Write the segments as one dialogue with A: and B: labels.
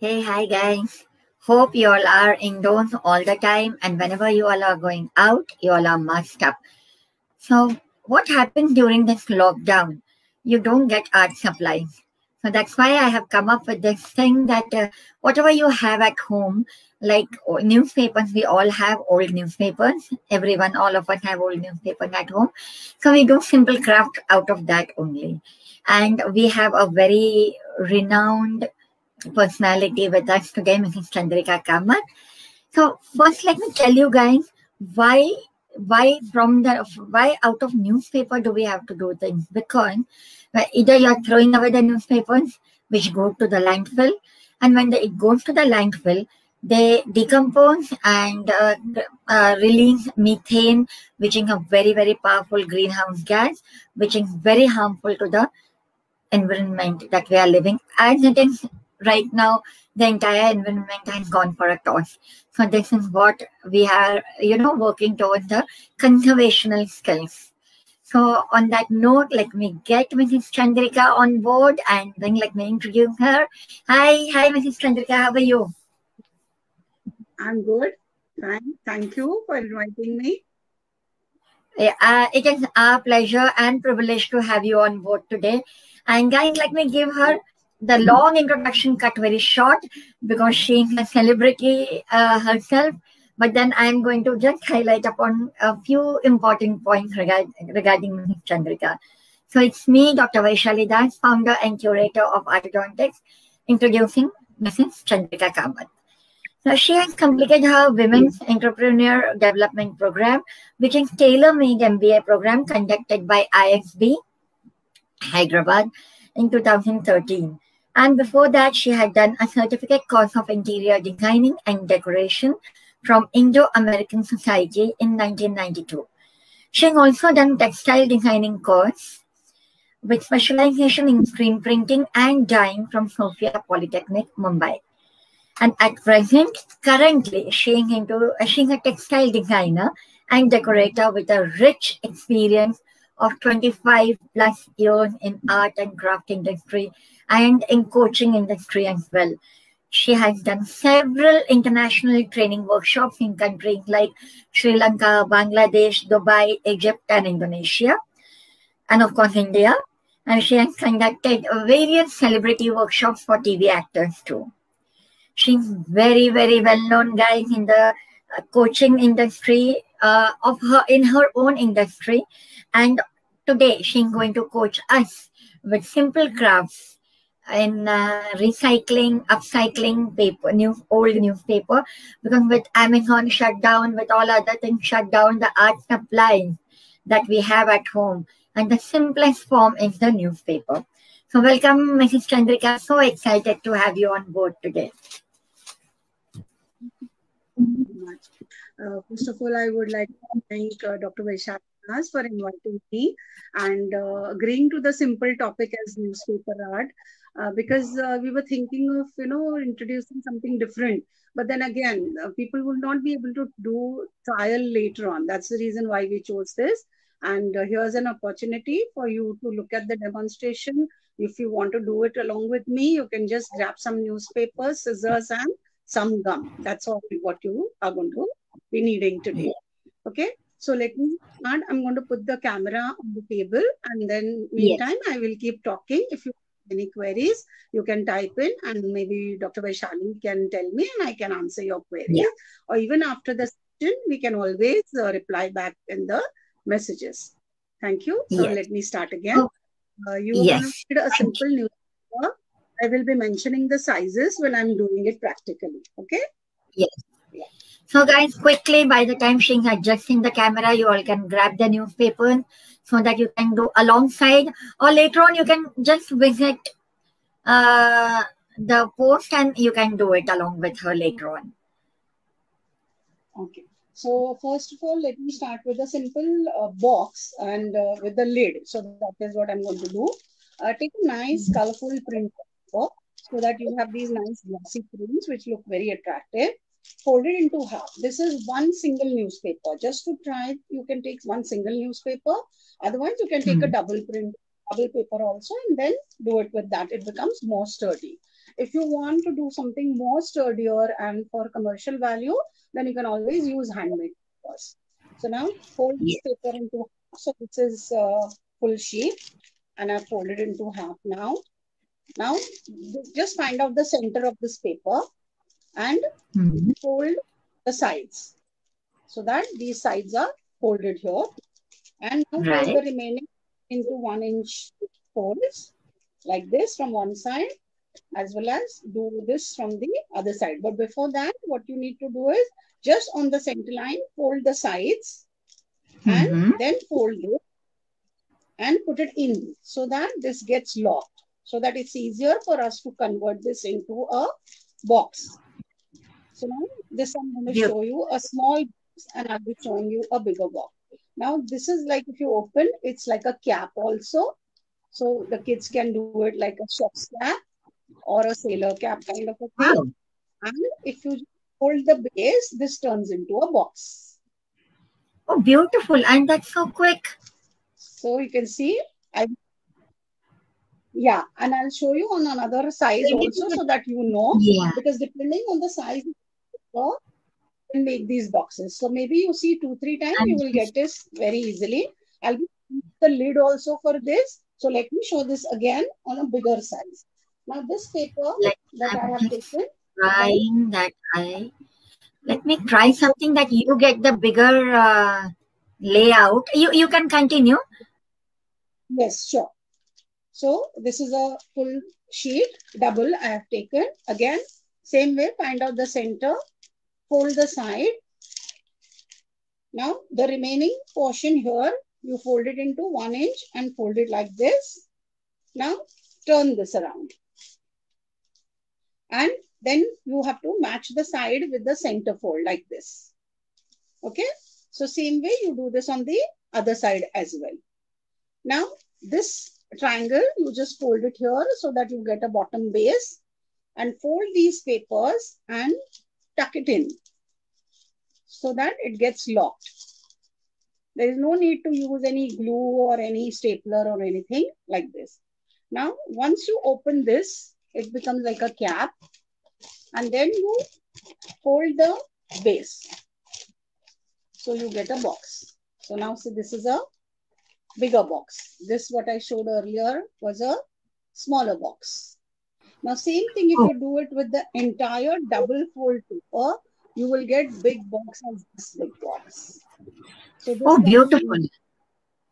A: Hey, hi guys. Hope you all are indoors all the time and whenever you all are going out, you all are masked up. So, what happens during this lockdown? You don't get art supplies. So, that's why I have come up with this thing that uh, whatever you have at home, like newspapers, we all have old newspapers. Everyone, all of us have old newspapers at home. So, we do simple craft out of that only. And we have a very renowned personality with us today, Mrs. Chandrika Kamath. So first, let me tell you guys why why from the why out of newspaper do we have to do things? Because either you're throwing away the newspapers, which go to the landfill, and when the, it goes to the landfill, they decompose and uh, uh, release methane, which is a very very powerful greenhouse gas, which is very harmful to the environment that we are living. As it is right now the entire environment has gone for a toss. So this is what we are, you know, working towards the conservational skills. So on that note, let me get Mrs. Chandrika on board and then let me introduce her. Hi, hi, Mrs. Chandrika, how are you?
B: I'm good. Thank, thank you for inviting me.
A: Uh, it is our pleasure and privilege to have you on board today. And guys, let me give her the long introduction cut very short because she's a celebrity uh, herself. But then I'm going to just highlight upon a few important points regarding, regarding. Chandrika. So it's me, Dr. Vaishali Das, founder and curator of Artodontics, introducing Mrs. Chandrika Kamath. So she has completed her Women's Entrepreneur Development Program, which is tailor-made MBA program conducted by ISB, Hyderabad, in 2013. And before that, she had done a certificate course of interior designing and decoration from Indo-American Society in 1992. She also done textile designing course with specialization in screen printing and dyeing from Sophia Polytechnic, Mumbai. And at present, currently, she is into she's a textile designer and decorator with a rich experience of 25 plus years in art and craft industry and in coaching industry as well. She has done several international training workshops in countries like Sri Lanka, Bangladesh, Dubai, Egypt, and Indonesia, and of course India. And she has conducted various celebrity workshops for TV actors too. She's very, very well known, guys, in the uh, coaching industry uh, of her in her own industry. And today she's going to coach us with simple crafts in uh, recycling, upcycling paper, new old newspaper, because with Amazon shut down, with all other things shut down, the art supplies that we have at home, and the simplest form is the newspaper. So welcome, Mrs. Chandrika. So excited to have you on board today.
B: Uh, first of all, I would like to thank uh, Dr. Vaishali for inviting me and uh, agreeing to the simple topic as newspaper art uh, because uh, we were thinking of you know introducing something different. But then again uh, people will not be able to do trial later on. That's the reason why we chose this. And uh, here's an opportunity for you to look at the demonstration. If you want to do it along with me you can just grab some newspapers scissors and some gum. That's all what you are going to be needing today okay so let me start i'm going to put the camera on the table and then meantime yes. i will keep talking if you have any queries, you can type in and maybe Dr. Vaishali can tell me and I can answer your query. Yeah. Or even after the session, we can always uh, reply back in the messages. Thank you. So yes. let me start again. Oh. Uh, you yes. read a simple newspaper. I will be mentioning the sizes when I'm doing it practically. Okay?
A: Yes. So guys, quickly, by the time she's adjusting the camera, you all can grab the newspaper so that you can do alongside or later on you can just visit uh, the post and you can do it along with her later on.
B: Okay. So first of all, let me start with a simple uh, box and uh, with the lid. So that is what I'm going to do. Uh, take a nice colorful print box so that you have these nice glossy prints which look very attractive folded into half. This is one single newspaper. Just to try, you can take one single newspaper. Otherwise, you can take mm. a hmm. double print, double paper also, and then do it with that. It becomes more sturdy. if you want to do something more sturdier and for commercial value, then you can always use handmade papers. So now fold this paper into half. so this is uh, full sheet and I've folded into half now. Now just find out the center of this paper and
A: Mhm.
B: fold the sides so that these sides are folded here and now fold the
A: Right.
B: remaining into one inch folds like this from one side as well as do this from the other side but before that what you need to do is just on the center line fold the sides and
A: Mhm.
B: then fold it and put it in so that this gets locked so that it's easier for us to convert this into a box so now this i'm going to show you a small box and i'll be showing you a bigger box now this is like if you open it's like a cap also so the kids can do it like a chef's cap or a sailor cap kind of a thing
A: Wow.
B: and if you hold the base this turns into a box
A: Oh, beautiful. And that's so quick.
B: So you can see, I yeah, and I'll show you on another size also so that you know
A: Yeah.
B: because depending on the size, you can make these boxes. So maybe you see two three times you will get this very easily. I'll be the lid also for this. So let me show this again on a bigger size. Now this paper
A: Let-
B: that I have taken,
A: Trying that I let me try something that you get the bigger uh, layout. You you can continue.
B: yes, sure. So this is a full sheet, double I have taken. Again, same way, find out the center, fold the side. Now the remaining portion here, you fold it into one inch and fold it like this. Now turn this around. And then you have to match the side with the center fold like this. Okay. So same way you do this on the other side as well. Now this triangle, you just fold it here so that you get a bottom base and fold these papers and tuck it in so that it gets locked. There is no need to use any glue or any stapler or anything like this. Now, once you open this, it becomes like a cap and then you fold the base. So you get a box. So now see this is a bigger box. This what I showed earlier was a smaller box. Now same thing if you do it with the entire double fold paper, you will get big box as this big box. So this
A: Oh, beautiful.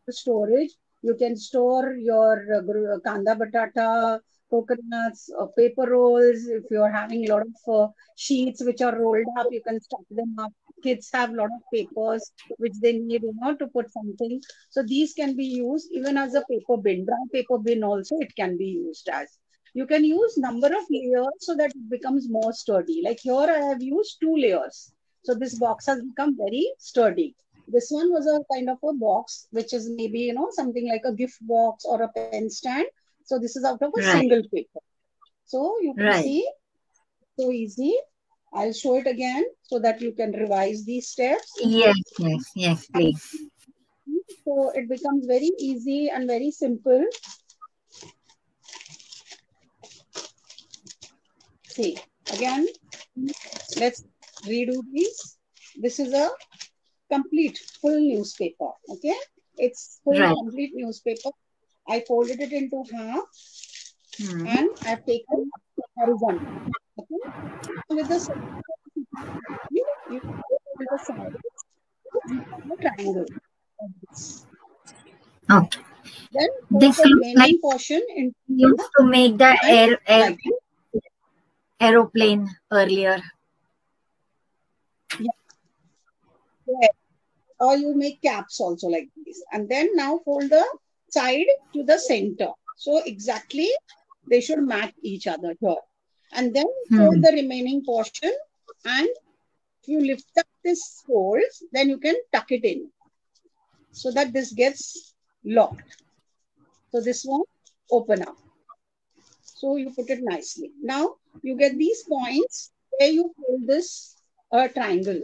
B: for storage. You can store your uh, kanda batata, coconuts, uh, paper rolls. If you're having a lot of uh, sheets which are rolled up, you can stack them up. Kids have a lot of papers which they need, you know, to put something. So these can be used even as a paper bin. Brown paper bin also it can be used as. You can use number of layers so that it becomes more sturdy. Like here I have used two layers. So this box has become very sturdy. This one was a kind of a box, which is maybe, you know, something like a gift box or a pen stand. So this is out of a
A: Right.
B: single paper. So you can
A: Right.
B: see, so easy. I'll show it again so that you can revise these steps.
A: Yes, yes, yes, please.
B: So it becomes very easy and very simple. See, again, let's redo this. This is a complete full newspaper. Okay, it's full
A: Right.
B: complete newspaper. I folded it into half
A: Hmm.
B: and I've taken horizontal. Okay, with the center, you, you with the side, a triangle. this.
A: Okay.
B: Then
A: This
B: the remaining
A: like
B: portion into
A: used to make the air, air
B: like this.
A: Aeroplane earlier. Yeah.
B: or you make caps also like this. And then now fold the side to the center. So exactly they should match each other here. And then fold
A: Hmm.
B: the remaining portion and if you lift up this fold, then you can tuck it in so that this gets locked. So this won't open up. So you put it nicely. Now you get these points where you fold this uh, triangle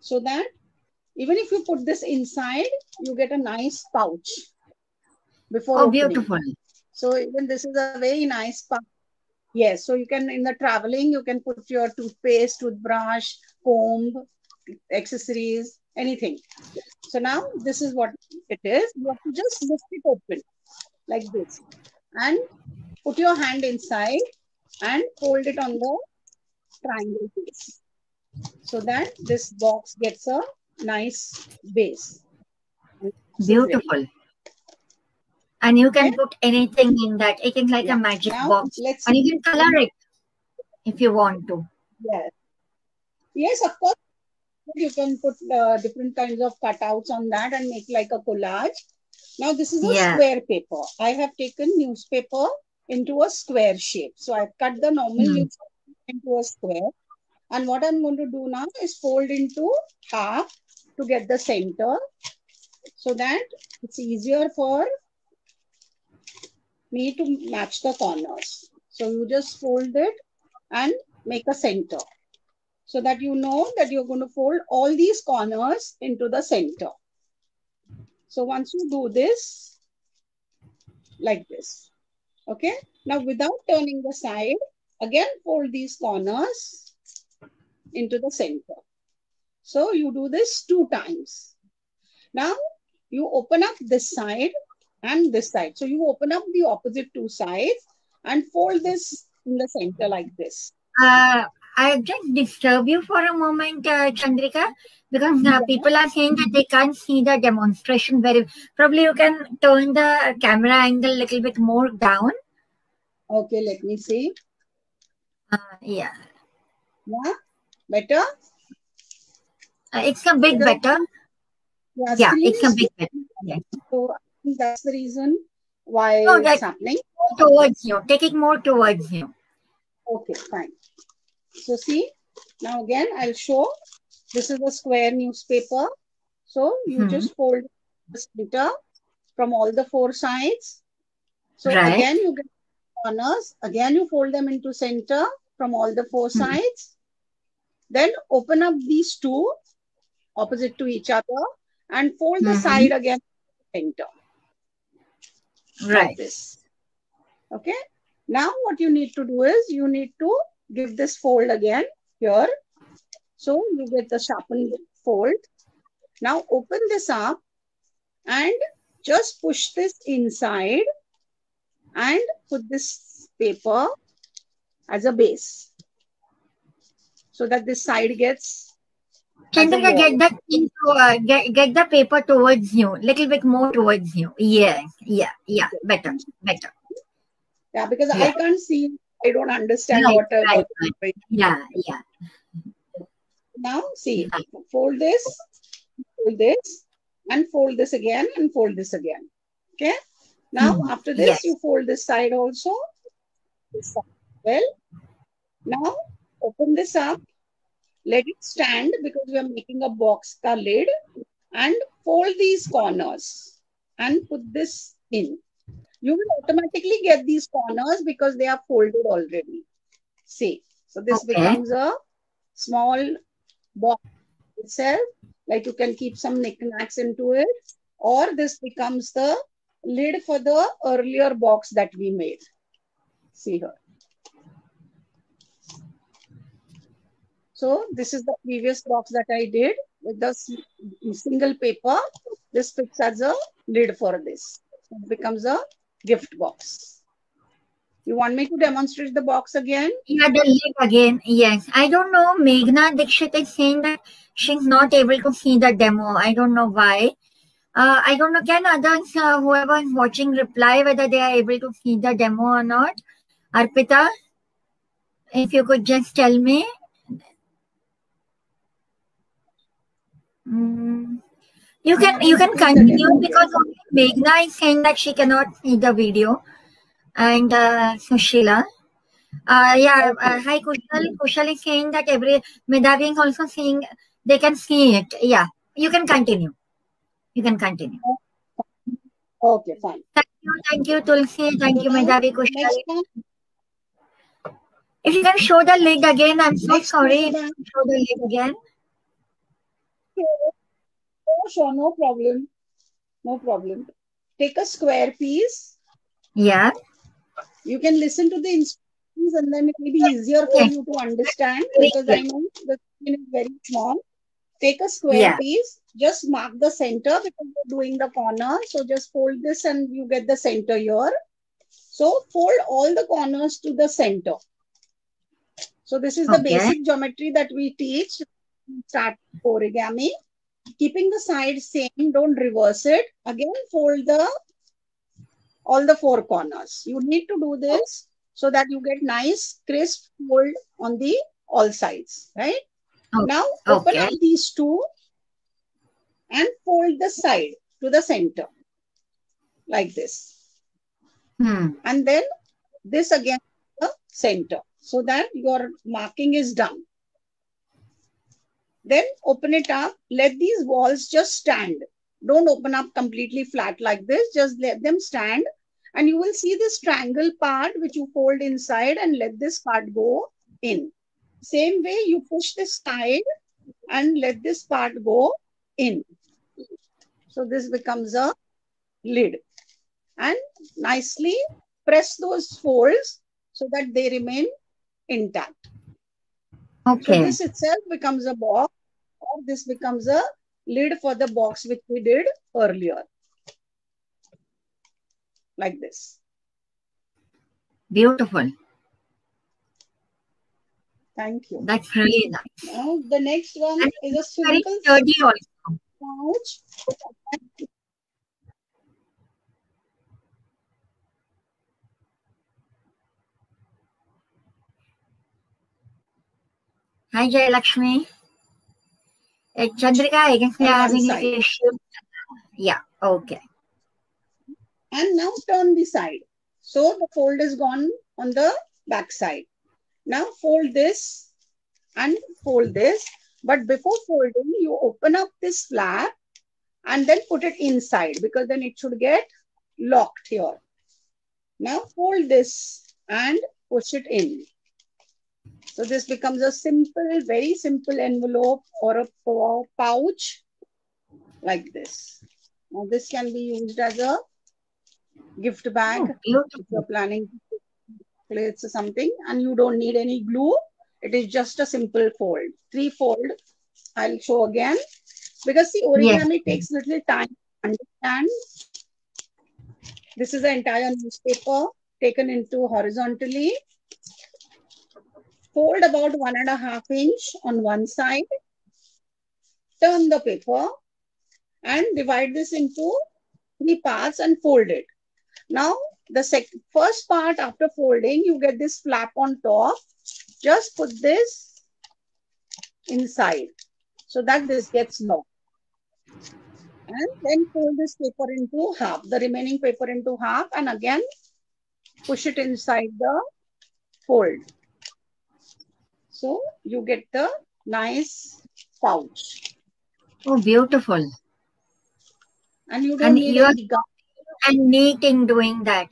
B: so that even if you put this inside, you get a nice pouch before
A: Oh,
B: opening.
A: beautiful.
B: So even this is a very nice pouch Yes, so you can in the traveling you can put your toothpaste, toothbrush, comb, accessories, anything. So now this is what it is. You have to just lift it open like this and put your hand inside and fold it on the triangle base so that this box gets a nice base.
A: Beautiful. And you can okay. put anything in that. It is like yeah. a magic now, box. Let's and you can color it if you want to.
B: Yes. Yes, of course. You can put uh, different kinds of cutouts on that and make like a collage. Now this is a yeah. square paper. I have taken newspaper into a square shape. So I've cut the normal mm. into a square. And what I'm going to do now is fold into half to get the center so that it's easier for me to match the corners. So you just fold it and make a center so that you know that you're going to fold all these corners into the center. So once you do this, like this, okay? Now without turning the side, again fold these corners into the center. So you do this two times. Now you open up this side and this side. So you open up the opposite two sides and fold this in the center like this.
A: Uh, I just disturb you for a moment, uh, Chandrika, because uh, people are saying that they can't see the demonstration very. Probably you can turn the camera angle a little bit more down.
B: Okay, let me see.
A: Uh, yeah.
B: Yeah, better.
A: Uh, it's a bit better. Yeah, yeah it's a bit better. Yeah.
B: So that's the reason why no, it's happening.
A: Towards you. Take it more towards you.
B: Okay, fine. So see, now again, I'll show. This is a square newspaper. So you hmm. just fold the splitter from all the four sides. So right. again, you get corners. Again, you fold them into center from all the four hmm. sides. Then open up these two opposite to each other and fold mm -hmm. the mm-hmm. side again center.
A: Right. Like this.
B: Okay. Now what you need to do is you need to give this fold again here. So you get the sharpened fold. Now open this up and just push this inside and put this paper as a base so that this side gets
A: Chandrika, get that into, uh, get, get the paper towards you, little bit more towards you. Yeah, yeah, yeah, better, better.
B: Yeah, because yeah. I can't see, I don't understand right, what. Right,
A: right. Yeah, yeah.
B: Now, see, fold this, fold this, and fold this again, and fold this again. Okay. Now, mm. after this, yes. you fold this side also. Well, now open this up let it stand because we are making a box ka lid and fold these corners and put this in. You will automatically get these corners because they are folded already. See, so this okay. becomes a small box itself. Like you can keep some knickknacks into it, or this becomes the lid for the earlier box that we made. See here. So this is the previous box that I did with the single paper. This fits as a lid for this. It becomes a gift box. You want me to demonstrate the box again?
A: Yeah, the lid again. Yes. I don't know. Meghna Dixit is saying that she's not able to see the demo. I don't know why. Uh, I don't know. Can others, uh, whoever is watching, reply whether they are able to see the demo or not? Arpita, if you could just tell me. Mm. You can you can continue because Meghna is saying that she cannot see the video, and uh, Sushila. Uh, yeah, uh, hi Kushal. Kushal is saying that every Medhavi is also saying they can see it. Yeah, you can continue. You can continue.
B: Okay, fine.
A: Thank you, thank you, Tulsi. Thank you, Medhavi Kushal. If you can show the link again, I'm so sorry. Show the link again.
B: Oh, sure, no problem. No problem. Take a square piece.
A: Yeah.
B: You can listen to the things and then it will be easier for you to understand because I know the screen is very small. Take a square
A: Yeah.
B: piece, just mark the center because you're doing the corner. So just fold this and you get the center here. So fold all the corners to the center. So this is the basic geometry that we teach. Start origami. Keeping the sides same, don't reverse it. Again, fold the all the four corners. You need to do this so that you get nice crisp fold on the all sides, right?
A: Oh,
B: Now open
A: okay.
B: up these two and fold the side to the center like this.
A: Hmm.
B: And then this again the center so that your marking is done. Then open it up. Let these walls just stand. Don't open up completely flat like this. Just let them stand. And you will see this triangle part which you fold inside and let this part go in. Same way you push this side and let this part go in. So this becomes a lid. And nicely press those folds so that they remain intact.
A: Okay.
B: So this itself becomes a box this becomes a lid for the box which we did earlier. Like this.
A: Beautiful.
B: Thank you.
A: That's really nice.
B: Now the next one
A: And
B: is a
A: Very
B: simple
A: sturdy also.
B: pouch.
A: Hi, Jay Lakshmi. Uh, Chandrika, I guess we
B: On
A: are
B: one
A: having
B: side.
A: an issue. Yeah, okay.
B: And now turn the side. So the fold is gone on the back side. Now fold this and fold this. But before folding, you open up this flap and then put it inside because then it should get locked here. Now fold this and push it in. So this becomes a simple, very simple envelope or a pouch like this. Now this can be used as a gift bag
A: Oh,
B: if you're planning plates or something and you don't need any glue. It is just a simple fold. Three fold. I'll show again. Because the origami takes little time to understand. This is the entire newspaper taken into horizontally. Fold about one and a half inch on one side. Turn the paper and divide this into three parts and fold it. Now, the first part after folding, you get this flap on top. Just put this inside so that this gets locked. And then fold this paper into half, the remaining paper into half, and again push it inside the fold. So you get the nice pouch.
A: Oh, beautiful.
B: And you don't
A: And
B: need
A: you are-
B: any gum.
A: And neating doing that.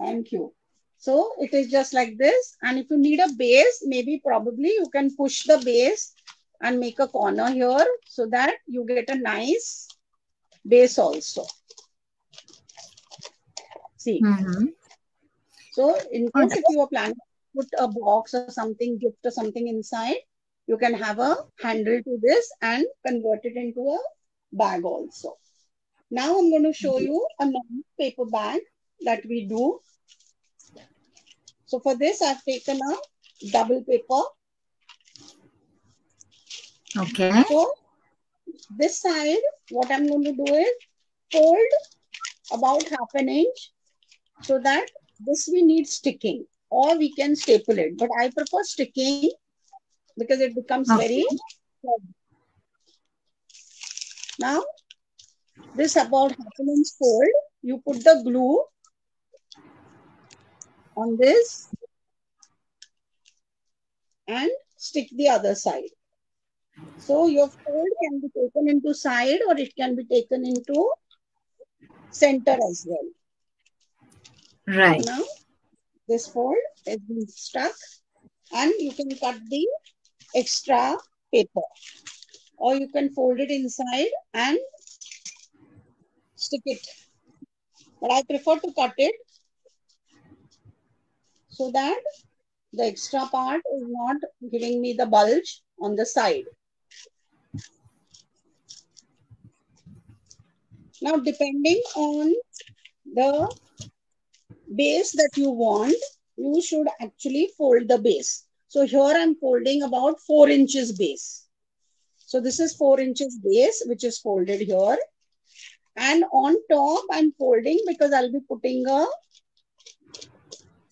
B: Thank you. So it is just like this. And if you need a base, maybe probably you can push the base and make a corner here so that you get a nice base also. See,
A: hmm
B: so in case if you are planning put a box or something, gift or something inside, you can have a handle to this and convert it into a bag also. Now I'm going to show you a paper bag that we do. So for this, I've taken a double paper.
A: Okay.
B: So this side, what I'm going to do is fold about half an inch so that this we need sticking or we can staple it. But I prefer sticking because it becomes
A: Okay.
B: very Now, this about half an inch fold, you put the glue on this and stick the other side. So your fold can be taken into side or it can be taken into center as well.
A: Right.
B: Now, this fold has been stuck and you can cut the extra paper or you can fold it inside and stick it. But I prefer to cut it. so that the extra part is not giving me the bulge on the side. Now, depending on the base that you want, you should actually fold the base. So here I'm folding about four inches base. So this is four inches base, which is folded here. And on top, I'm folding because I'll be putting a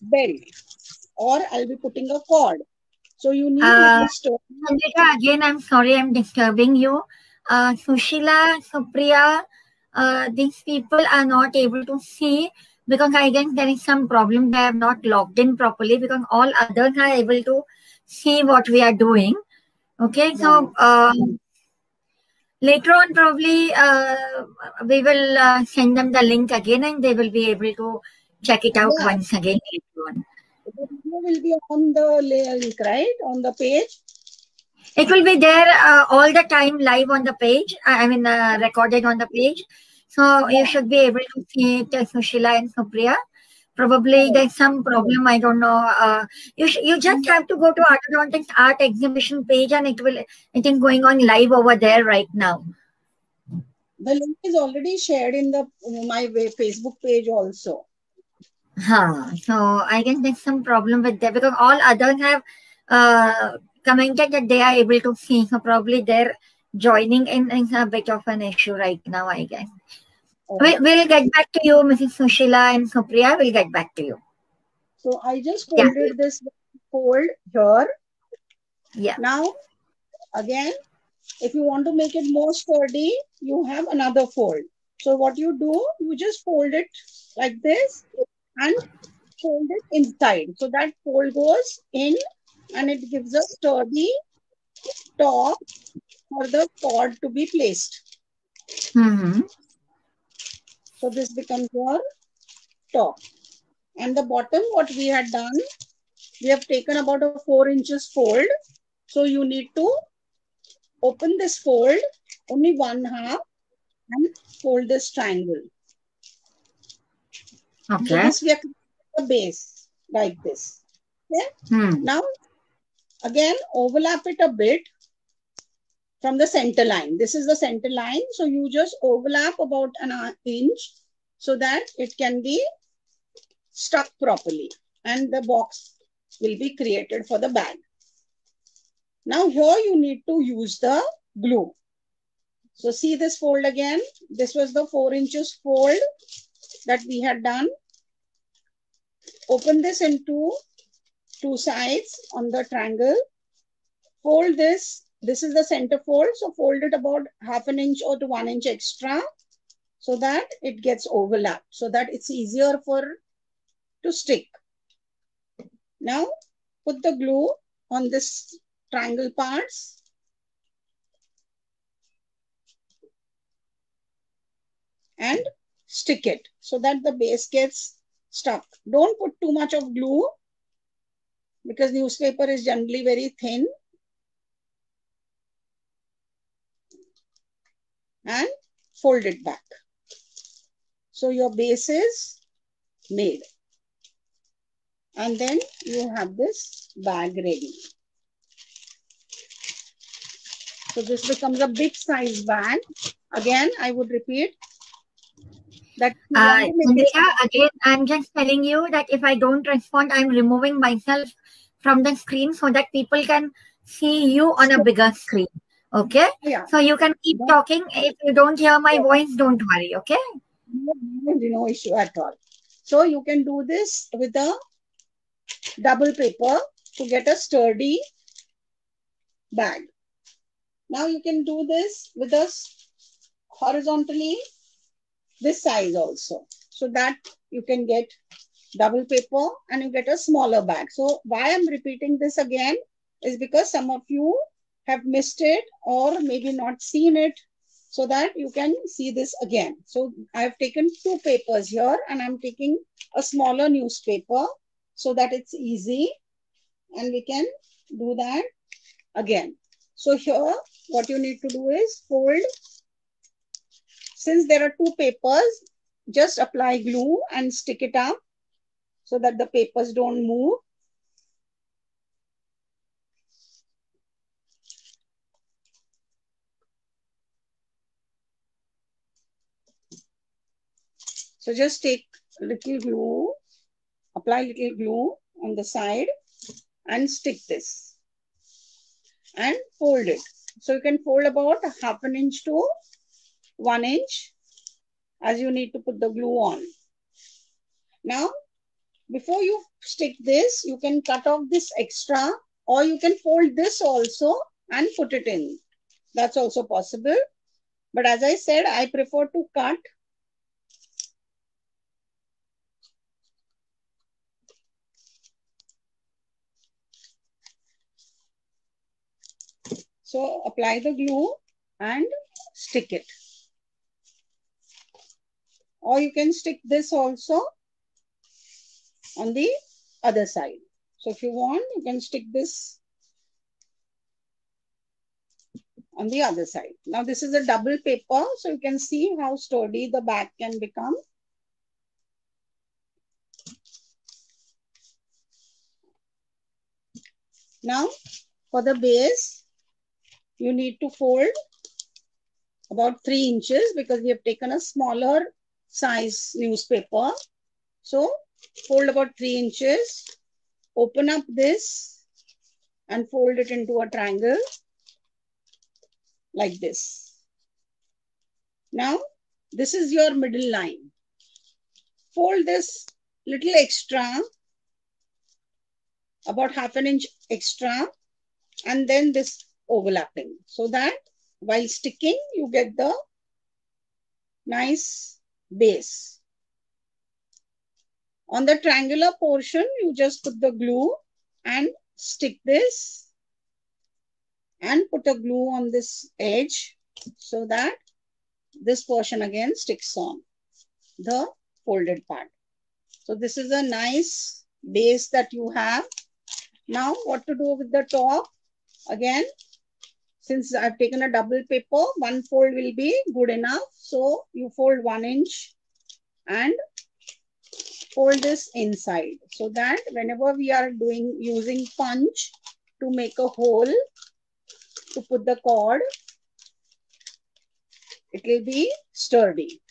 B: belt or I'll be putting a cord. So you need
A: Uh, Chandrika, again, I'm sorry I'm disturbing you. Uh, Sushila, Supriya, uh, these people are not able to see because I guess there is some problem. They have not logged in properly because all others are able to see what we are doing. Okay, so uh, later on, probably uh, we will uh, send them the link again and they will be able to check it out
B: Yeah.
A: once again later on.
B: The video will be on the link, right? On the page.
A: It will be there uh, all the time live on the page. I I mean, uh, recorded on the page. So you should be able to see it, Sushila and Supriya. Probably there's some problem. I don't know. Uh, you sh- you just have to go to Artodontics art exhibition page, and it will it is going on live over there right now.
B: The link is already shared in the my Facebook page also.
A: Huh. So I guess there's some problem with that because all others have uh, commented that they are able to see. So probably they're joining in is a bit of an issue right now. I guess. We, we'll get back to you, Mrs. Sushila and Supriya. We'll get back to you.
B: So I just
A: Yeah.
B: folded this fold here.
A: Yeah.
B: Now, again, if you want to make it more sturdy, you have another fold. So what you do, you just fold it like this and fold it inside. So that fold goes in and it gives a sturdy top for the cord to be placed.
A: hmm
B: So this becomes your top. And the bottom, what we had done, we have taken about a four inches fold. So you need to open this fold, only one half, and fold this triangle. So
A: Okay.
B: this we are the base like this.
A: Hmm.
B: Now, again, overlap it a bit from the center line. This is the center line. So you just overlap about an uh, inch so that it can be stuck properly and the box will be created for the bag. Now here you need to use the glue. So see this fold again. This was the four inches fold that we had done. Open this into two sides on the triangle. Fold this. This is the center fold. So fold it about half an inch or to one inch extra so that it gets overlapped so that it's easier for to stick. Now put the glue on this triangle parts. And stick it so that the base gets stuck. Don't put too much of glue because newspaper is generally very thin. And fold it back. So your base is made. And then you have this bag ready. So this becomes a big size bag. Again, I would repeat that
A: Uh,
B: want to make it-
A: Chandrika, again, I'm just telling you that if I don't respond, I'm removing myself from the screen so that people can see you on a bigger screen. Okay?
B: yeah,
A: So you can keep talking. If you don't hear my voice, don't worry. Okay?
B: no, no issue at all. So you can do this with a double paper to get a sturdy bag. Now you can do this with us horizontally this size also so that you can get double paper and you get a smaller bag. So why I'm repeating this again is because some of you have missed it or maybe not seen it so that you can see this again. So I've taken two papers here and I'm taking a smaller newspaper so that it's easy and we can do that again. So here what you need to do is fold. Since there are two papers, just apply glue and stick it up so that the papers don't move. So just take a little glue, apply little glue on the side and stick this and fold it. So you can fold about half an inch to one inch as you need to put the glue on. Now, before you stick this, you can cut off this extra or you can fold this also and put it in. That's also possible. But as I said, I prefer to cut So apply the glue and stick it. Or you can stick this also on the other side. So if you want, you can stick this on the other side. Now this is a double paper, so you can see how sturdy the back can become. Now for the base, you need to fold about three inches because we have taken a smaller size newspaper. So fold about three inches, open up this and fold it into a triangle like this. Now, this is your middle line. Fold this little extra, about half an inch extra, and then this overlapping so that while sticking, you get the nice base. On the triangular portion, you just put the glue and stick this and put a glue on this edge so that this portion again sticks on the folded part. So this is a nice base that you have. Now what to do with the top? Again, since I've taken a double paper, one fold will be good enough. So you fold one inch and fold this inside so that whenever we are doing using punch to make a hole to put the cord, it will be sturdy.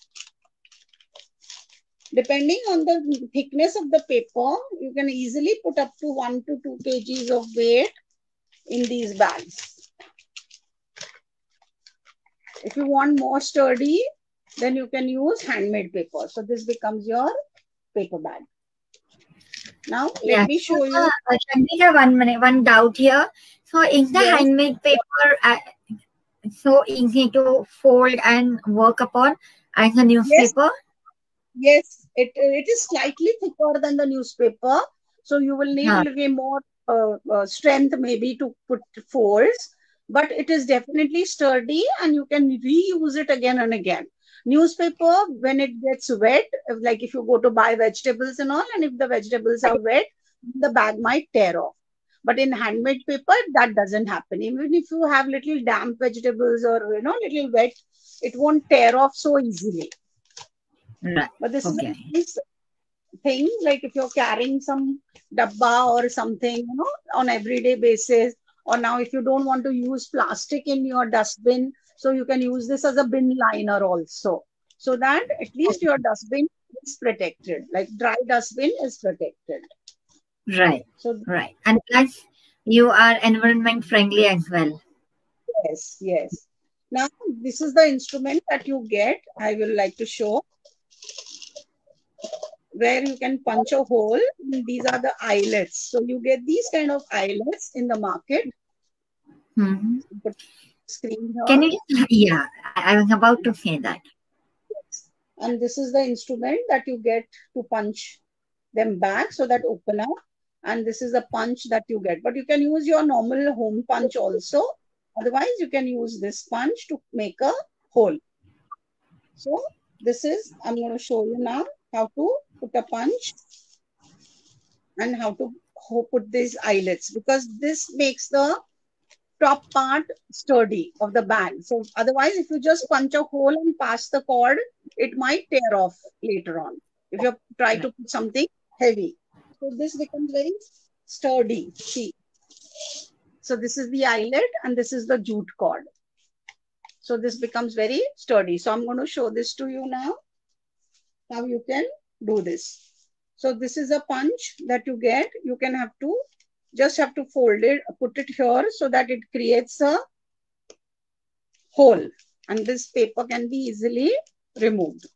B: Depending on the thickness of the paper, you can easily put up to 1 to 2 kgs of weight in these bags. If you want more sturdy, then you can use handmade paper. So this becomes your paper bag. Now let yeah. me show you. Uh,
A: one minute, one doubt here. So is the yes. handmade paper uh, so easy to fold and work upon as a newspaper?
B: Yes, yes. it it is slightly thicker than the newspaper, so you will need yeah. a little more uh, uh, strength maybe to put folds but it is definitely sturdy and you can reuse it again and again. Newspaper, when it gets wet, like if you go to buy vegetables and all, and if the vegetables are wet, the bag might tear off. But in handmade paper, that doesn't happen. Even if you have little damp vegetables or you know little wet, it won't tear off so easily.
A: Right.
B: But this
A: okay.
B: is a thing like if you're carrying some dabba or something, you know, on everyday basis, or now if you don't want to use plastic in your dustbin so you can use this as a bin liner also. So that at least your dustbin is protected. Like dry dustbin is protected.
A: Right. So right. And plus you are environment friendly as well.
B: Yes yes. Now this is the instrument that you get. I will like to show where you can punch a hole. These are the eyelets. So you get these kind of eyelets in the market.
A: Mm-hmm. Screen here. Can you? Yeah, I was about to say that.
B: Yes. And this is the instrument that you get to punch them back so that open up. And this is the punch that you get. But you can use your normal home punch also. Otherwise, you can use this punch to make a hole. So this is, I'm going to show you now how to put a punch and how to put these eyelets because this makes the top part sturdy of the bag. So otherwise, if you just punch a hole and pass the cord, it might tear off later on if you try to put something heavy. So this becomes very sturdy. See. So this is the eyelet and this is the jute cord. So this becomes very sturdy. So I'm going to show this to you now. Now you can do this. So this is a punch that you get. You can have to just have to fold it, put it here so that it creates a hole and this paper can be easily removed.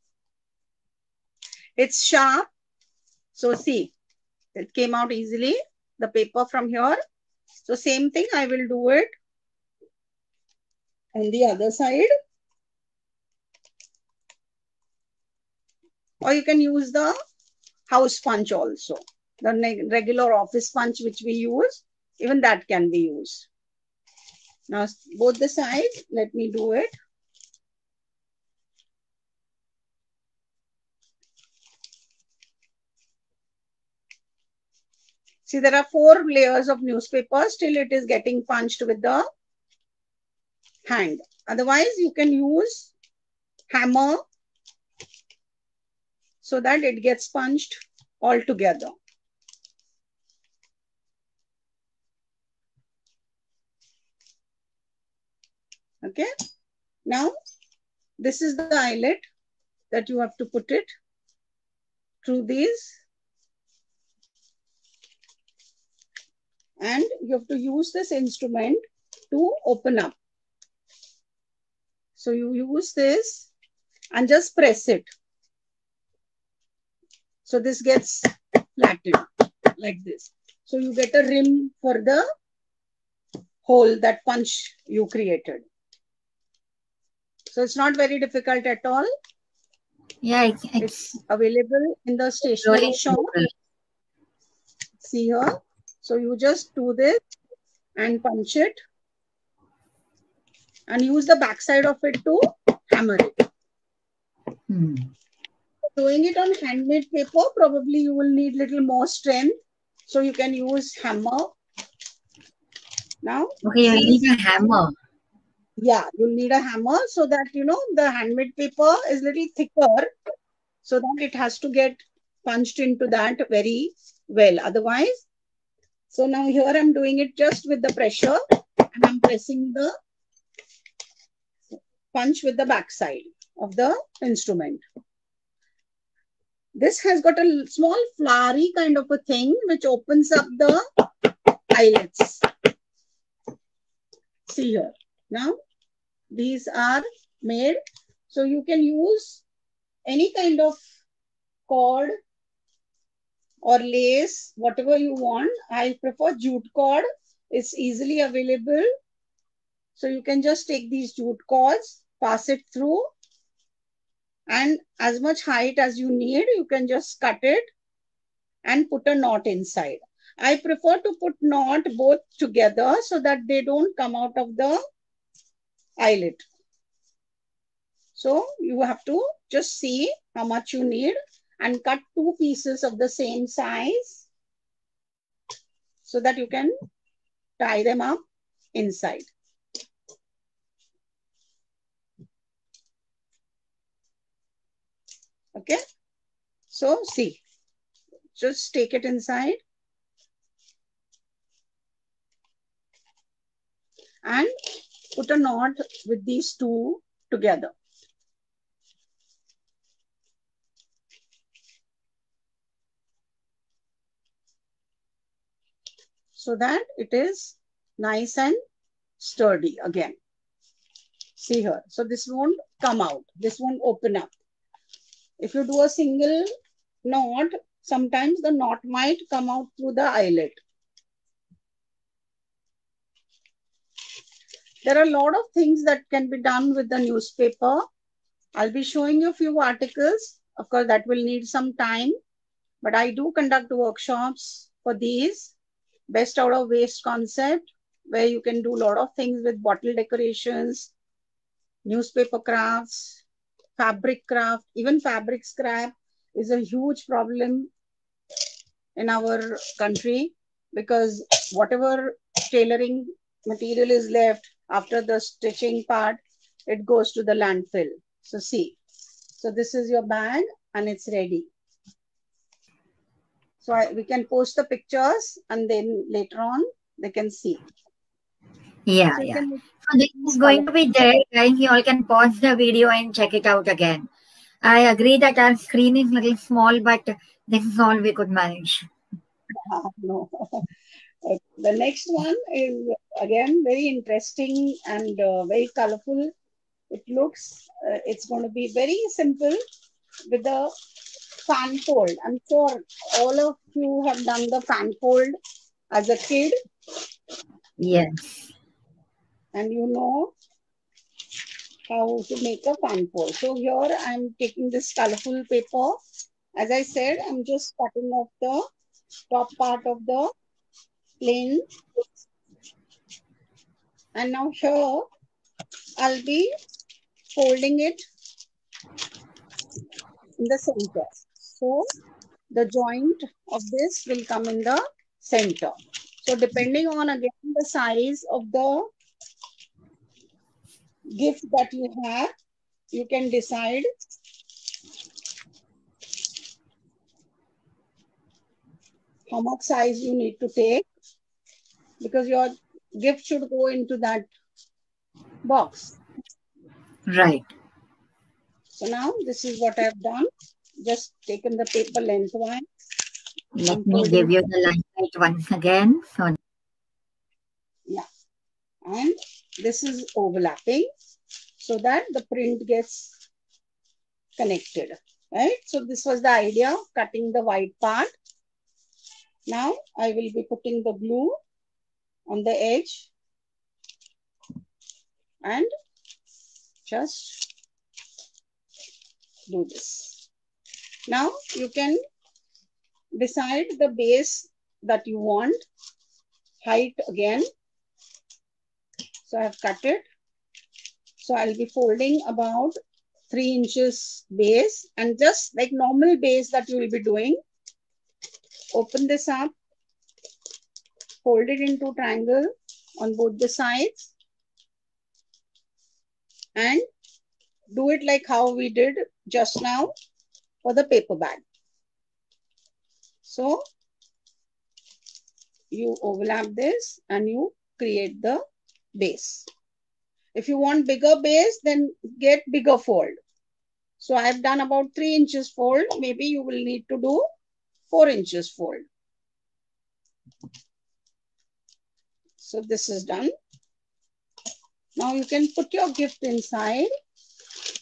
B: It's sharp. So see, it came out easily, the paper from here. So same thing, I will do it on the other side. Or you can use the house punch also. The regular office punch which we use, even that can be used. Now, both the sides, let me do it. See, there are four layers of newspaper. Still, it is getting punched with the hand. Otherwise, you can use hammer so that it gets punched all together. Okay. Now, this is the eyelet that you have to put it through these. And you have to use this instrument to open up. So you use this and just press it. So this gets flattened like this. So you get a rim for the hole, that punch you created. So it's not very difficult at all.
A: Yeah, it's,
B: it's available in the stationery shop. See here. So you just do this and punch it and use the backside of it to hammer it. Hmm. Doing it on handmade paper, probably you will need little more strength. So you can use hammer. Now.
A: Okay, you need a hammer
B: yeah you'll need a hammer so that you know the handmade paper is little thicker so that it has to get punched into that very well otherwise so now here i'm doing it just with the pressure and i'm pressing the punch with the backside of the instrument this has got a small flowery kind of a thing which opens up the eyelets see here now, these are made. So you can use any kind of cord or lace, whatever you want. I prefer jute cord. It's easily available. So you can just take these jute cords, pass it through and as much height as you need, you can just cut it and put a knot inside. I prefer to put knot both together so that they don't come out of the eyelet. So you have to just see how much you need and cut two pieces of the same size so that you can tie them up inside. Okay. So see, just take it inside. And put a knot with these two together. So that it is nice and sturdy again. See here. So this won't come out. This won't open up. If you do a single knot, sometimes the knot might come out through the eyelet. There are a lot of things that can be done with the newspaper. I'll be showing you a few articles. Of course, that will need some time, but I do conduct workshops for these best out of waste concept where you can do a lot of things with bottle decorations, newspaper crafts, fabric craft, even fabric scrap is a huge problem in our country because whatever tailoring material is left after the stitching part, it goes to the landfill. So see, so this is your bag and it's ready. So I, we can post the pictures and then later on they can see.
A: Yeah,
B: So
A: yeah.
B: can
A: So this is going to be there, guys. You all can pause the video and check it out again. I agree that our screen is a little small, but this is all we could manage.
B: No. The next one is again very interesting and uh, very colorful. It looks, uh, it's going to be very simple with the fan fold. I'm sure all of you have done the fan fold as a kid
A: Yes.
B: And you know how to make a fan fold. So here I'm taking this colorful paper. As I said, I'm just cutting off the top part of the plain. And now here I'll be folding it in the center. So the joint of this will come in the center. So depending on again the size of the gift that you have, you can decide how much size you need to take because your gift should go into that box.
A: Right.
B: So now this is what I've done. Just taken the paper lengthwise.
A: Let me give you the limelight once again. So yeah.
B: and this is overlapping so that the print gets connected right? So this was the idea of cutting the white part. Now i will be putting the glue on the edge and just do this. Now you can decide the base that you want height again so I've cut it. So I'll be folding about three inches base and just like normal base that you will be doing. Open this up, fold it into triangle on both the sides and do it like how we did just now for the paper bag. So you overlap this and you create the base. If you want bigger base, then get bigger fold. So I've done about three inches fold. Maybe you will need to do four inches fold. So this is done. Now you can put your gift inside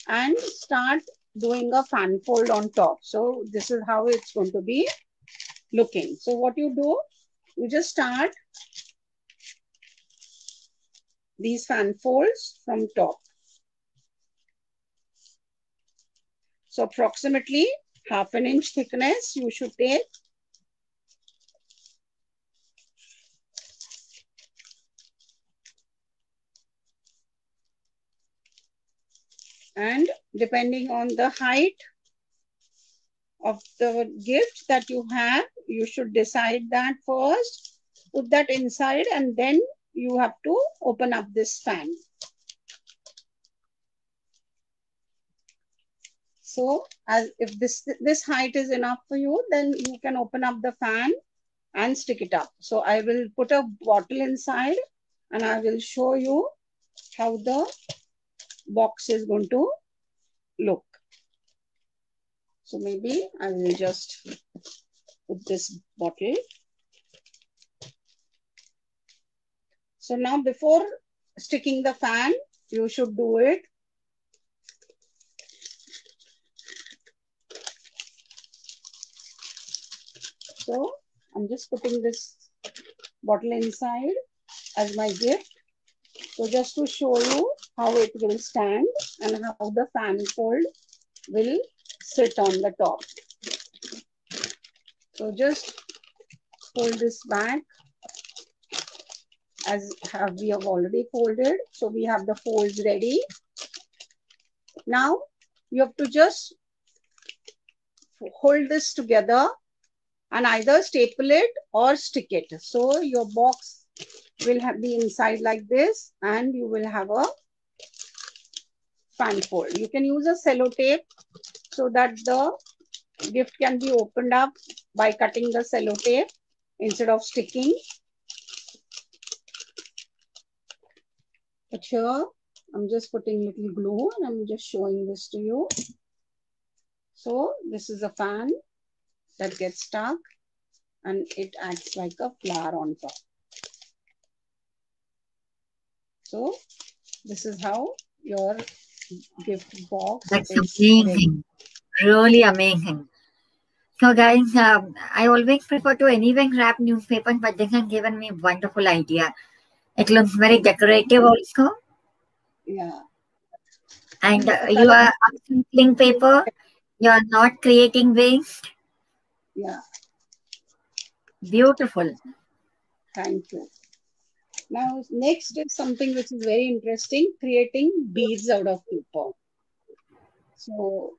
B: and start doing a fan fold on top. So this is how it's going to be looking. So what you do, you just start these fan folds from top. So approximately half an inch thickness you should take. And depending on the height of the gift that you have, you should decide that first, put that inside and then you have to open up this fan. So as if this, this height is enough for you, then you can open up the fan and stick it up. So I will put a bottle inside and I will show you how the box is going to look. So maybe I will just put this bottle So now before sticking the fan, you should do it. So I'm just putting this bottle inside as my gift. So just to show you how it will stand and how the fan fold will sit on the top. So just hold this back as have we have already folded. So we have the folds ready. Now you have to just hold this together and either staple it or stick it. So your box will have the inside like this and you will have a fan fold. You can use a sellotape so that the gift can be opened up by cutting the sellotape instead of sticking. But here, I'm just putting little glue and I'm just showing this to you. So this is a fan that gets stuck and it acts like a flower on top. So this is how your gift box
A: That's amazing. Really amazing. So guys, um, I always prefer to anyway wrap newspapers, but this has given me wonderful idea. It looks very decorative also.
B: Yeah.
A: And uh, you are upcycling paper. You are not creating waste.
B: Yeah.
A: Beautiful.
B: Thank you. Now, next is something which is very interesting, creating beads out of paper. So,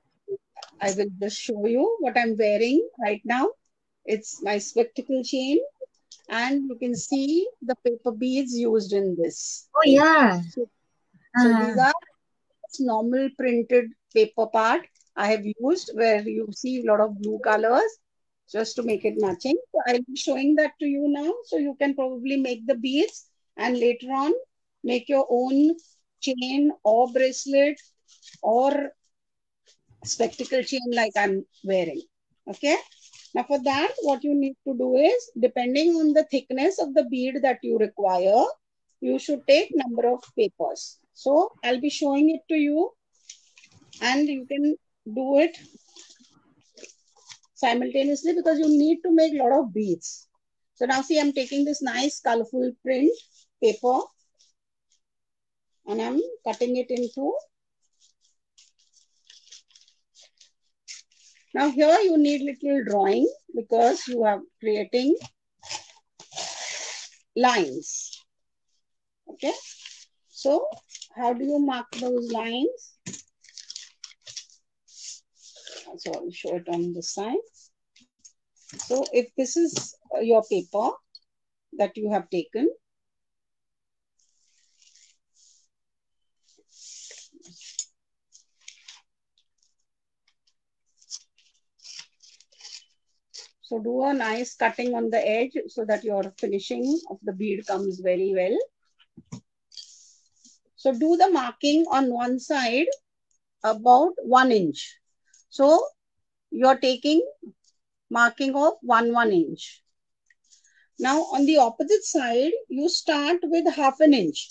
B: I will just show you what I'm wearing right now. It's my spectacle chain and you can see the paper beads used in this.
A: Oh, yeah.
B: So, so
A: Uh,
B: these are normal printed paper part I have used where you see a lot of blue colors just to make it matching. So I'll be showing that to you now. So you can probably make the beads and later on make your own chain or bracelet or spectacle chain like I'm wearing. Okay. Now for that, what you need to do is depending on the thickness of the bead that you require, you should take number of papers. So I'll be showing it to you and you can do it simultaneously because you need to make a lot of beads. So now see, I'm taking this nice colorful print paper and I'm cutting it into. Now here you need little drawing because you are creating lines. Okay. So how do you mark those lines? So I'll show it on this side. So if this is your paper that you have taken, so do a nice cutting on the edge so that your finishing of the bead comes very well. So do the marking on one side about one inch. So you're taking marking of one one inch. Now on the opposite side, you start with half an inch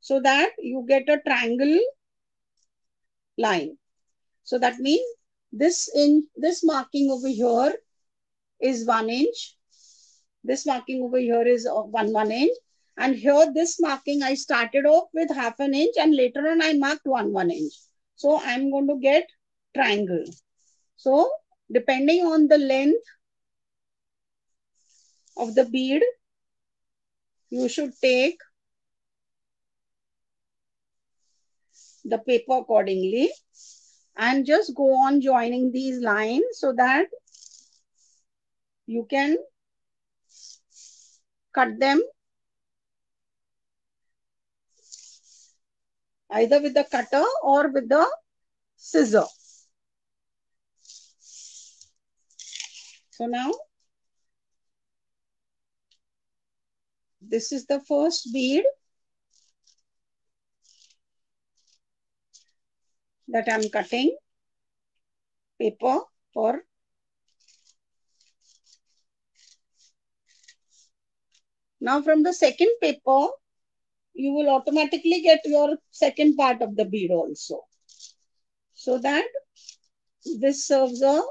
B: so that you get a triangle line. So that means this in this marking over here is one inch. This marking over here is one one inch. And here this marking I started off with half an inch and later on I marked one one inch. So I'm going to get triangle. So depending on the length of the bead, you should take the paper accordingly and just go on joining these lines so that you can cut them either with the cutter or with the scissor. So now, this is the first bead that I'm cutting paper for. Now from the second paper, you will automatically get your second part of the bead also. So that this serves a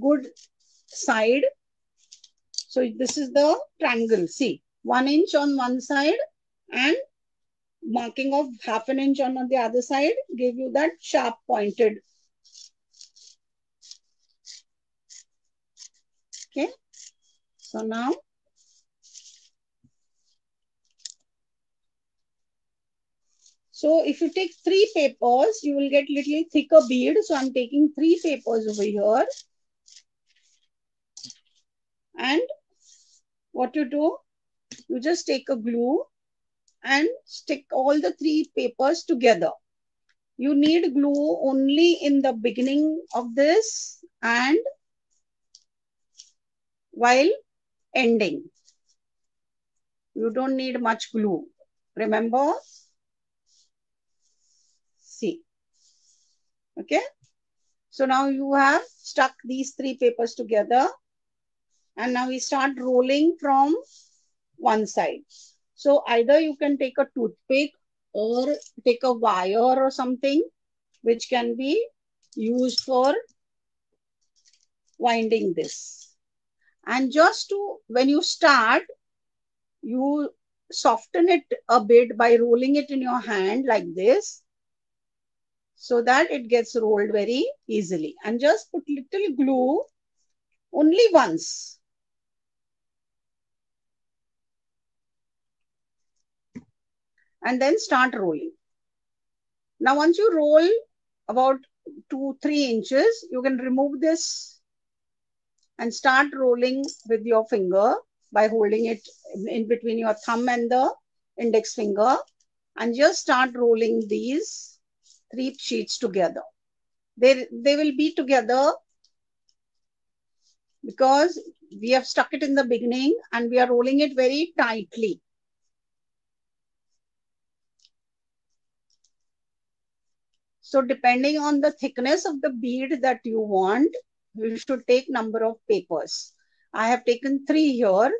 B: good side. So this is the triangle. See, one inch on one side and marking of half an inch on the other side gave you that sharp pointed. Okay. So now So if you take three papers, you will get little thicker bead. So I'm taking three papers over here. And what you do, you just take a glue and stick all the three papers together. You need glue only in the beginning of this and while ending. You don't need much glue. Remember? See. Okay. So now you have stuck these three papers together. And now we start rolling from one side. So either you can take a toothpick or take a wire or something which can be used for winding this. And just to, when you start, you soften it a bit by rolling it in your hand like this so that it gets rolled very easily. And just put little glue only once. And then start rolling. Now, once you roll about two, three inches, you can remove this and start rolling with your finger by holding it in between your thumb and the index finger and just start rolling these three sheets together. They, they will be together because we have stuck it in the beginning and we are rolling it very tightly. So depending on the thickness of the bead that you want, you should take number of papers. I have taken three here.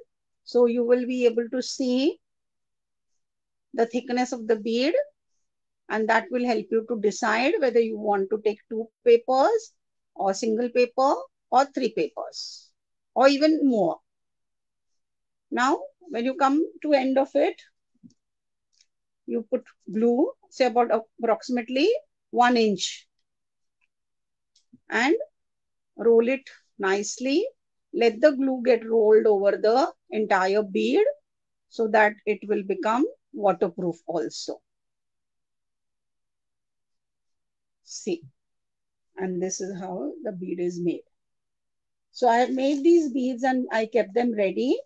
B: So you will be able to see the thickness of the bead and that will help you to decide whether you want to take two papers or single paper or three papers or even more. Now, when you come to end of it, you put glue, say about approximately one inch and roll it nicely. Let the glue get rolled over the entire bead so that it will become waterproof also. See, and this is how the bead is made. So I have made these beads and I kept them ready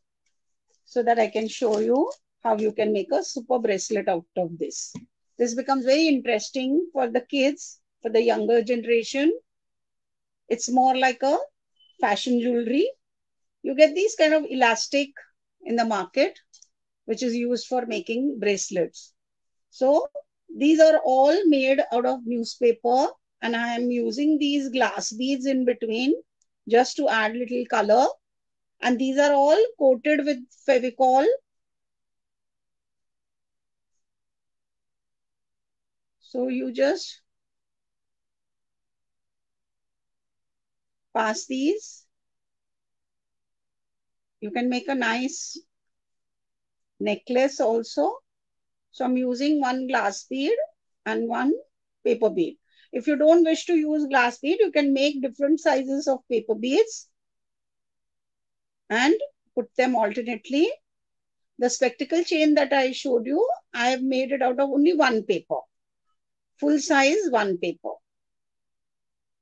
B: so that I can show you how you can make a super bracelet out of this. This becomes very interesting for the kids, for the younger generation. It's more like a fashion jewelry. You get these kind of elastic in the market, which is used for making bracelets. So these are all made out of newspaper and I am using these glass beads in between just to add little color. And these are all coated with Fevicol So you just pass these. You can make a nice necklace also. So I'm using one glass bead and one paper bead. If you don't wish to use glass bead, you can make different sizes of paper beads and put them alternately. The spectacle chain that I showed you, I have made it out of only one paper full size one paper.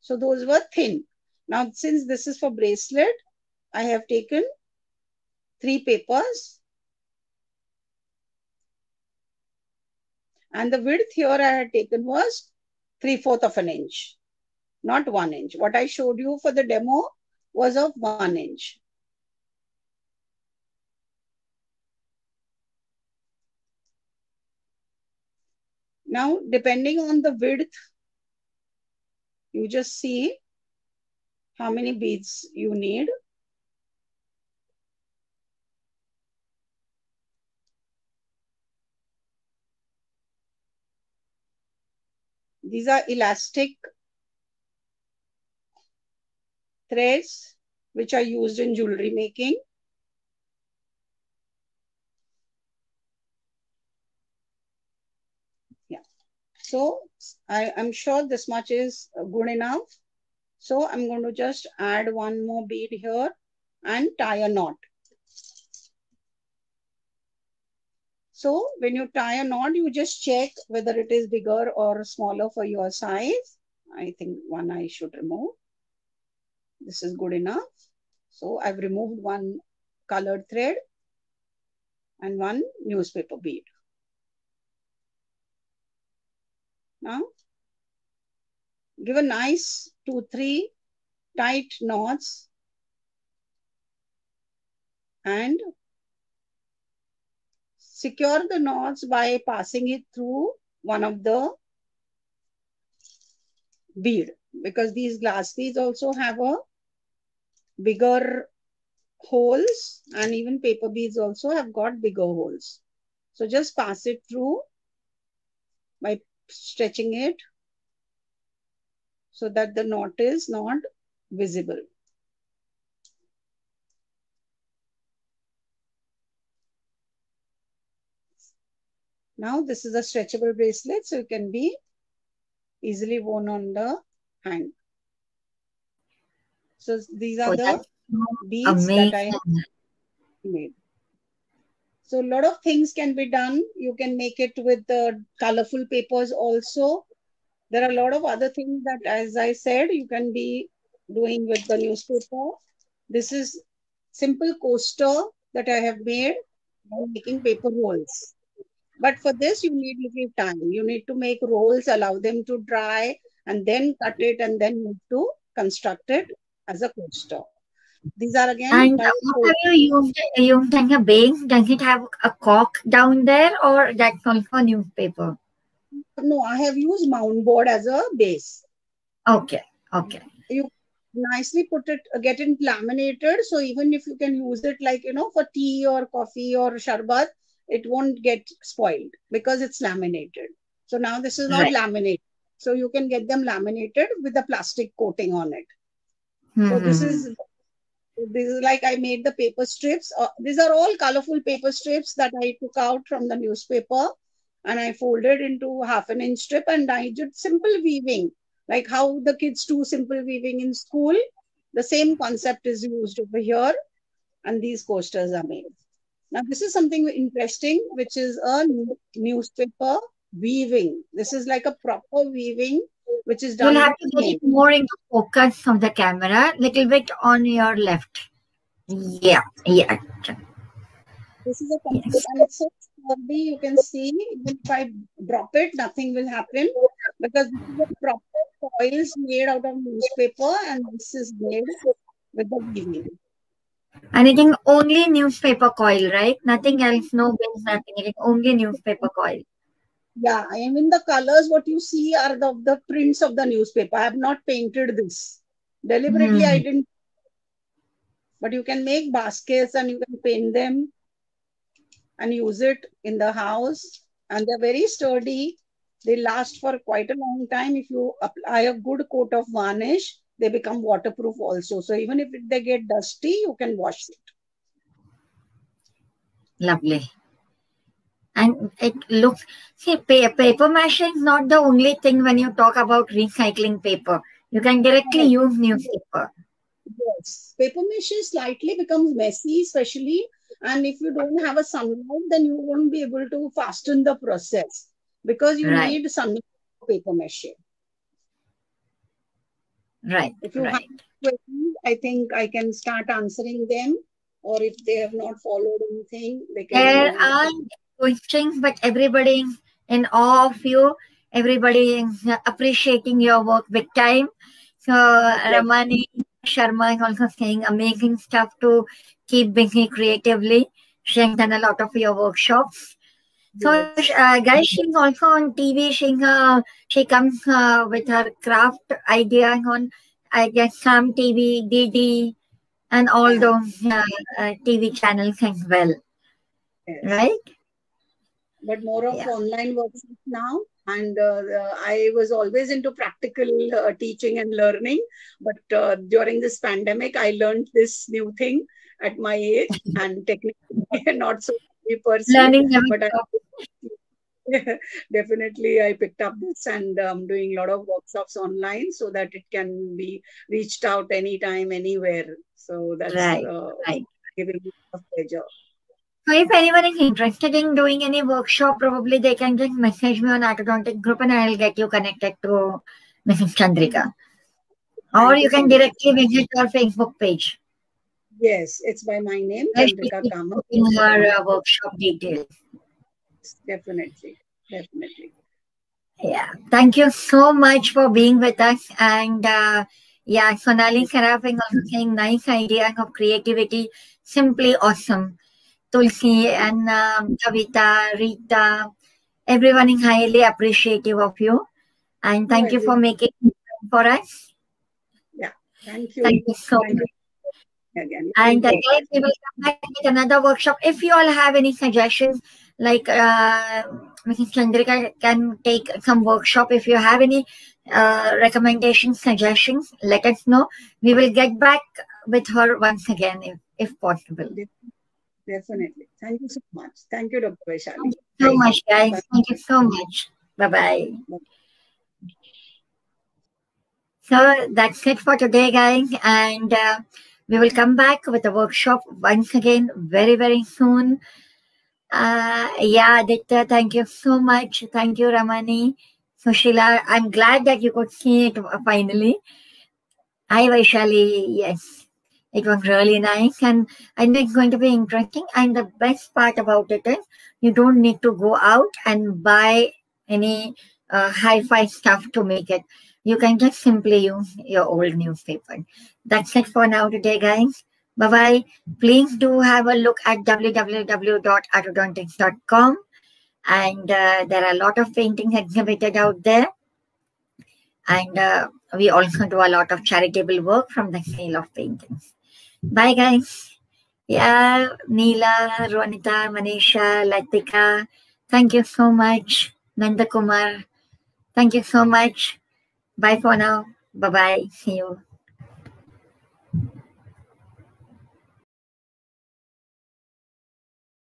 B: So those were thin. Now, since this is for bracelet, I have taken three papers. And the width here I had taken was three-fourth of an inch, not one inch. What I showed you for the demo was of one inch. Now, depending on the width, you just see how many beads you need. These are elastic threads which are used in jewelry making. Yeah. So I, am sure this much is good enough. So I'm going to just add one more bead here and tie a knot. So when you tie a knot, you just check whether it is bigger or smaller for your size. I think one I should remove. This is good enough. So I've removed one colored thread and one newspaper bead. Now, give a nice two, three tight knots. and secure the knots by passing it through one of the bead because these glass beads also have a bigger holes and even paper beads also have got bigger holes. So just pass it through by stretching it so that the knot is not visible. Now this is a stretchable bracelet so it can be easily worn on the hand. So these are oh, the beads amazing. that I made. So a lot of things can be done. You can make it with the colorful papers also. There are a lot of other things that, as I said, you can be doing with the newspaper. This is simple coaster that I have made making paper rolls. But for this, you need little time. You need to make rolls, allow them to dry, and then cut it, and then move to construct it as a coaster. These are again.
A: And what uh, have you used? Used in a base? Does it have a cork down there, or that's also newspaper?
B: No, I have used mount board as a base.
A: Okay. Okay.
B: You nicely put it, uh, get it laminated. So even if you can use it like you know for tea or coffee or sharbat, it won't get spoiled because it's laminated. So now this is not right. laminated. So you can get them laminated with a plastic coating on it. Mm-hmm. So this is this is like I made the paper strips. Uh, these are all colorful paper strips that I took out from the newspaper and I folded into half an inch strip and I did simple weaving, like how the kids do simple weaving in school. The same concept is used over here and these coasters are made. Now, this is something interesting, which is a newspaper weaving. This is like a proper weaving which is done.
A: You'll have to get more into focus of the camera, little bit on your left. Yeah, yeah.
B: This is a yes. and it's so sturdy. You can see even if I drop it, nothing will happen because this is a proper coils made out of newspaper, and this is made with the weaving.
A: And is only newspaper coil, right? Nothing else, no bins, nothing. Only newspaper coil.
B: Yeah, I mean the colors what you see are the, the prints of the newspaper. I have not painted this. Deliberately, mm. I hmm. didn't. But you can make baskets and you can paint them and use it in the house. And they're very sturdy. They last for quite a long time. If you apply a good coat of varnish, they become waterproof also. So even if they get dusty, you can wash it.
A: Lovely and it looks see paper mache is not the only thing when you talk about recycling paper you can directly use newspaper
B: yes paper mache slightly becomes messy especially and if you don't have a sunlight then you won't be able to fasten the process because you right. need sunlight paper mache
A: right
B: if you
A: right.
B: have questions i think i can start answering them or if they have not followed anything they can
A: there are questions, but everybody in awe of you. Everybody appreciating your work big time. So Ramani Sharma is also saying amazing stuff to keep busy creatively. She has done a lot of your workshops. So, uh, guys, she's also on TV. She's, uh, she comes uh, with her craft idea on, I guess, Sam TV, DD, and all those uh, uh, TV channels as well. Yes. Right?
B: but more of yeah. online workshops now. And uh, uh, I was always into practical uh, teaching and learning. But uh, during this pandemic, I learned this new thing at my age and technically not so person. Learning, but I, definitely I picked up this and I'm um, doing a lot of workshops online so that it can be reached out anytime, anywhere. So that's right. Uh, right. giving me a pleasure.
A: So if anyone is interested in doing any workshop, probably they can just message me on ArtOdontic Group and I'll get you connected to Mrs. Chandrika. Or you can directly visit our Facebook page.
B: Yes, it's by my name, Chandrika
A: Kamath. In our uh, workshop details.
B: Definitely, definitely.
A: Yeah, thank you so much for being with us. And uh, yeah, Sonali Saraf is also saying nice idea of creativity simply awesome. Tulsi and um, Kavita, Rita, everyone is highly appreciative of you. And thank you for making for us.
B: Yeah, thank you.
A: Thank you so
B: Thank
A: much.
B: you again.
A: And again, we will come back with another workshop. If you all have any suggestions, like uh, Mrs. Chandrika can take some workshop. If you have any uh, recommendations, suggestions, let us know. We will get back with her once again if, if possible.
B: Definitely. Thank you so much. Thank you, Dr. Vaishali.
A: Thank you so much, guys. Thank you so much. Bye bye. So that's it for today, guys. And uh, we will come back with a workshop once again very, very soon. Uh, yeah, Aditya, thank you so much. Thank you, Ramani. Sushila, I'm glad that you could see it finally. Hi, Vaishali. Yes, it was really nice. And I think it's going to be interesting. And the best part about it is you don't need to go out and buy any uh, hi-fi stuff to make it. You can just simply use your old newspaper. That's it for now today, guys. Bye-bye. Please do have a look at www.artodontics.com. And uh, there are a lot of paintings exhibited out there. And uh, we also do a lot of charitable work from the sale of paintings. Bye, guys. Yeah, Neela, Ronita, Manisha, Latika, thank you so much. Nanda Kumar, thank you so much. Bye for now. Bye bye. See you.